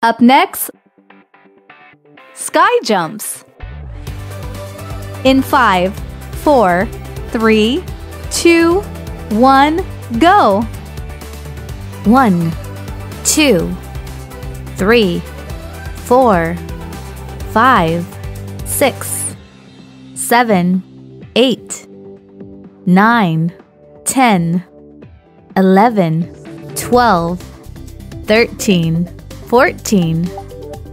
Up next, sky jumps. In five, four, three, two, one, go. One, two, three, four, five, six, seven, eight, nine, ten, eleven, twelve, thirteen, fourteen,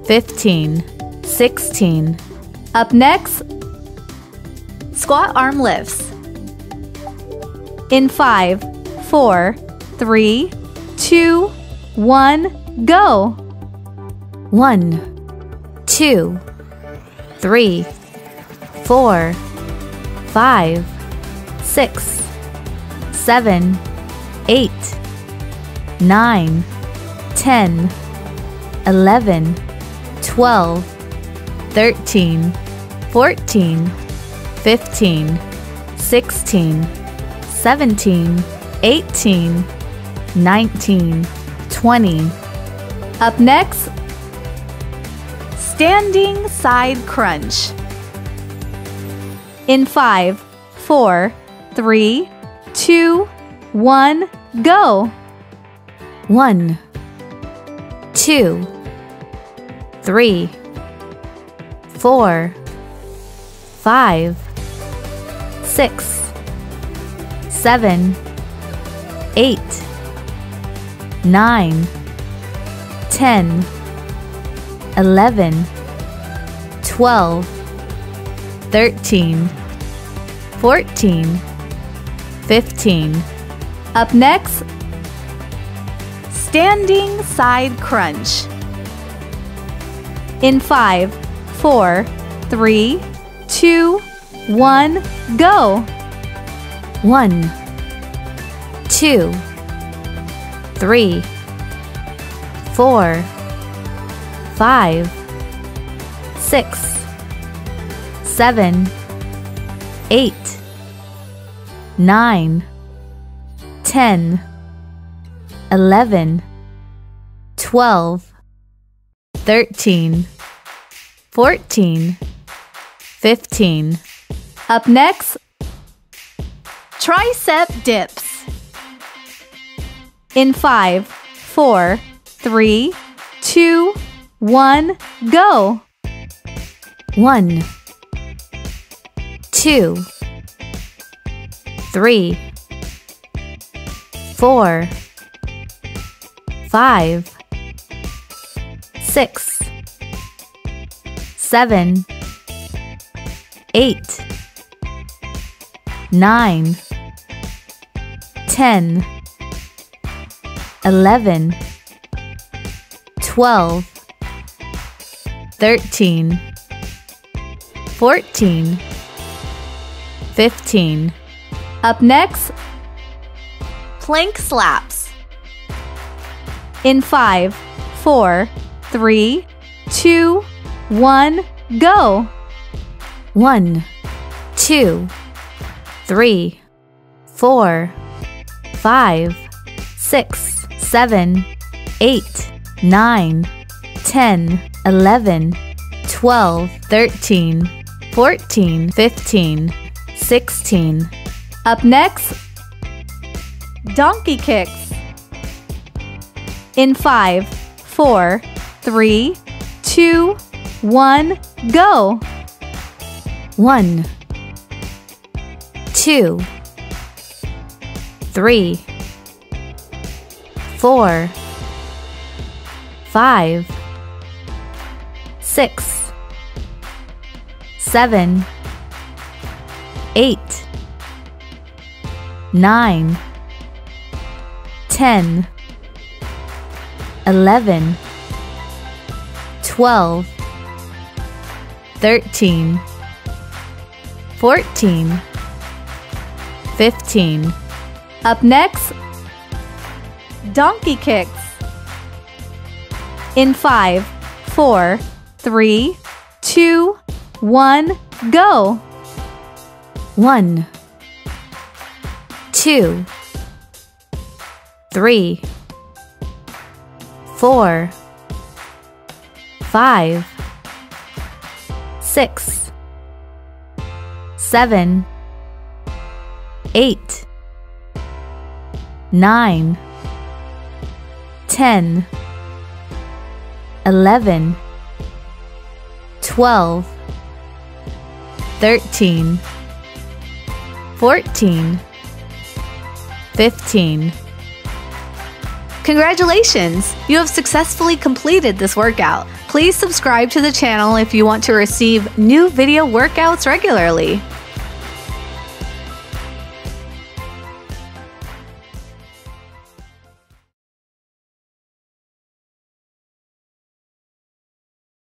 fifteen, sixteen. Up next, squat arm lifts. In five, four, three, two, one, go. One, two, three, four, five, six, seven, eight, nine, ten, eleven, twelve, thirteen, fourteen, fifteen, sixteen, seventeen, eighteen, nineteen, twenty. Up next, standing side crunch. In five, four, three, two, one, go. One, two, three, four, five, six, seven, eight, nine, ten, eleven, twelve, thirteen, fourteen, fifteen. Up next, standing side crunch. In five, four, three, two, one, go. One, two, three, four, five, six, seven, eight, nine, ten, eleven, twelve, thirteen, fourteen, fifteen. Up next, tricep dips. In five, four, three, two, one, go. One, two, three, four, five, six, seven, eight, nine, ten, eleven, twelve, thirteen. 14 15 Up next, plank slaps. In five, four, three, two, one, go. 1 2 3 4 5 6 7 8 9 10 11 12 13 14 15 16 Up next, donkey kicks. In five, four, three, two, one, go. 1 2 3 4 5 6 7 8 9 10 11 12 13 14 15 Up next, donkey kicks. In five, four, three, two, one, go. 1 2 3 4 five, six, seven, eight, nine, ten, eleven, twelve, thirteen, fourteen, fifteen. Congratulations! You have successfully completed this workout. Please subscribe to the channel if you want to receive new video workouts regularly.